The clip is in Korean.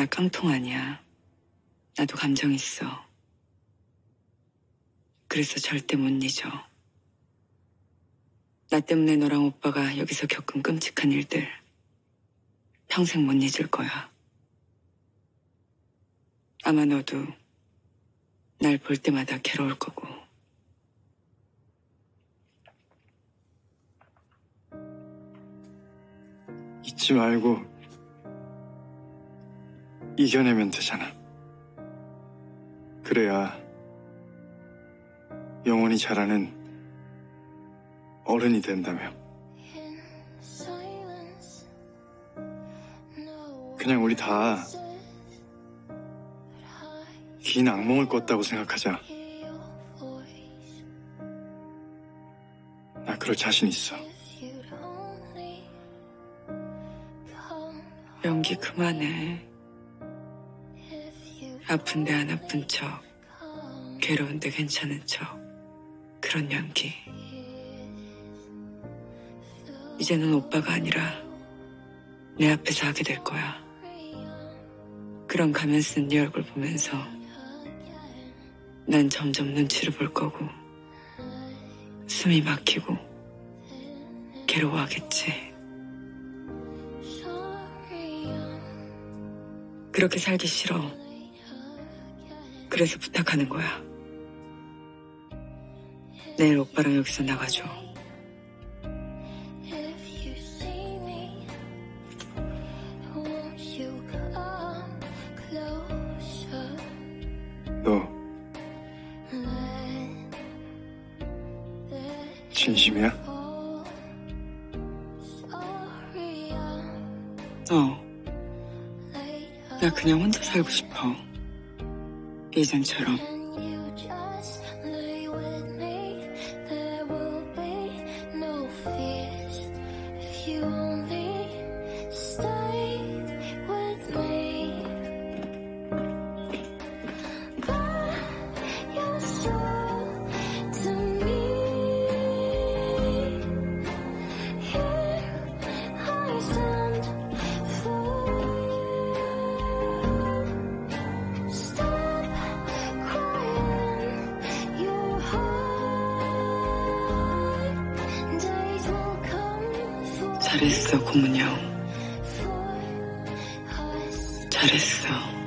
나 깡통 아니야. 나도 감정 있어. 그래서 절대 못 잊어. 나 때문에 너랑 오빠가 여기서 겪은 끔찍한 일들 평생 못 잊을 거야. 아마 너도 날 볼 때마다 괴로울 거고. 잊지 말고 이겨내면 되잖아. 그래야 영원히 자라는 어른이 된다며. 그냥 우리 다 긴 악몽을 꿨다고 생각하자. 나 그럴 자신 있어. 연기 그만해. 아픈데 안 아픈 척, 괴로운데 괜찮은 척. 그런 연기. 이제는 오빠가 아니라 내 앞에서 하게 될 거야. 그런 가면 쓴 네 얼굴 보면서 난 점점 눈치를 볼 거고 숨이 막히고 괴로워하겠지. 그렇게 살기 싫어. 그래서 부탁하는 거야. 내일 오빠랑 여기서 나가줘. 너 진심이야? 어, 나 그냥 혼자 살고 싶어. 예전처럼. 잘했어, 고문영. 잘했어.